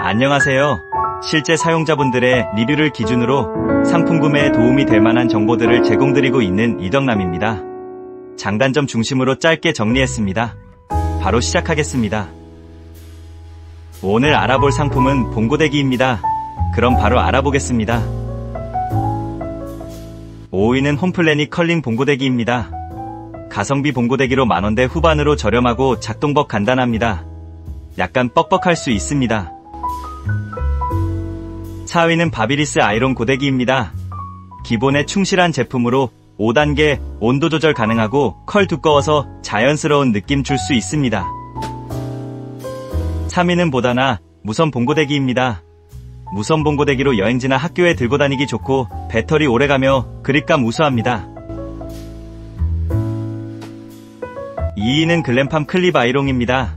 안녕하세요. 실제 사용자분들의 리뷰를 기준으로 상품 구매에 도움이 될 만한 정보들을 제공드리고 있는 이덕남입니다. 장단점 중심으로 짧게 정리했습니다. 바로 시작하겠습니다. 오늘 알아볼 상품은 봉고데기입니다. 그럼 바로 알아보겠습니다. 5위는 홈플래닛 컬링 봉고데기입니다. 가성비 봉고데기로 만원대 후반으로 저렴하고 작동법 간단합니다. 약간 뻑뻑할 수 있습니다. 4위는 바비리스 아이론 고데기입니다. 기본에 충실한 제품으로 5단계 온도 조절 가능하고 컬 두꺼워서 자연스러운 느낌 줄 수 있습니다. 3위는 보다나 무선 봉고데기입니다. 무선 봉고데기로 여행지나 학교에 들고 다니기 좋고 배터리 오래가며 그립감 우수합니다. 2위는 글램팜 클립 아이롱입니다.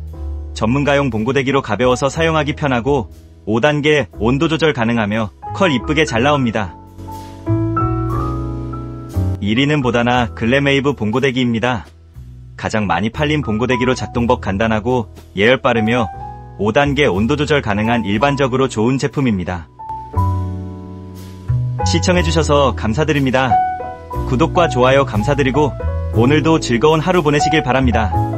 전문가용 봉고데기로 가벼워서 사용하기 편하고 5단계 온도 조절 가능하며 컬 이쁘게 잘 나옵니다. 1위는 보다나 글램웨이브 봉고데기입니다. 가장 많이 팔린 봉고데기로 작동법 간단하고 예열 빠르며 5단계 온도 조절 가능한 일반적으로 좋은 제품입니다. 시청해주셔서 감사드립니다. 구독과 좋아요 감사드리고 오늘도 즐거운 하루 보내시길 바랍니다.